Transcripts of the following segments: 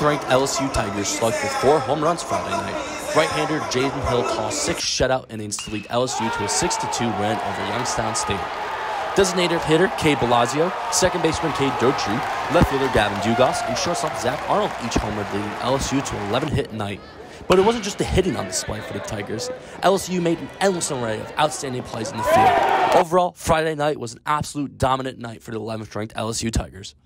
Ranked LSU Tigers slugged for four home runs Friday night. Right-hander Jaden Hill tossed six shutout innings to lead LSU to a 6-2 win over Youngstown State. Designated hitter Cade Beloso, second baseman Cade Doughty, left fielder Gavin Dugas, and shortstop Zach Arnold each homered leading LSU to an 11 hit night. But it wasn't just the hitting on display for the Tigers. LSU made an endless array of outstanding plays in the field. Overall, Friday night was an absolute dominant night for the 11th ranked LSU Tigers.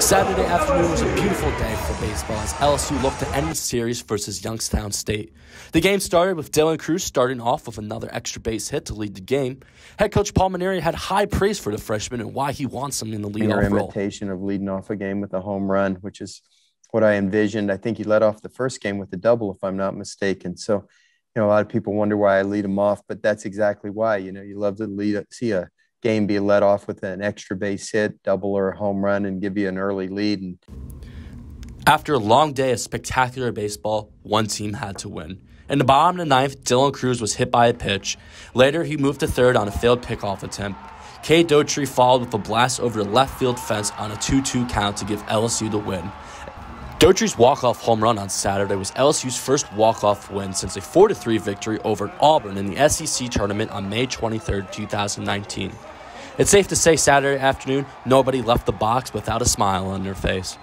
Saturday afternoon was a beautiful day for baseball as LSU looked to end the series versus Youngstown State. The game started with Dylan Crews starting off with another extra base hit to lead the game. Head coach Paul Mainieri had high praise for the freshman and why he wants him in the leadoff role. imitation of leading off a game with a home run, which is what I envisioned. I think he led off the first game with a double, if I'm not mistaken. So, you know, a lot of people wonder why I lead him off, but that's exactly why. You know, you love to lead, see a game be led off with an extra base hit, double or a home run, and give you an early lead. And after a long day of spectacular baseball, one team had to win. In the bottom of the ninth, Dylan Crews was hit by a pitch. Later, he moved to third on a failed pickoff attempt. Cade Doughty followed with a blast over the left field fence on a 2 2 count to give LSU the win. Doughty's walk-off home run on Saturday was LSU's first walk-off win since a 4-3 victory over Auburn in the SEC tournament on May 23, 2019. It's safe to say Saturday afternoon, nobody left the box without a smile on their face.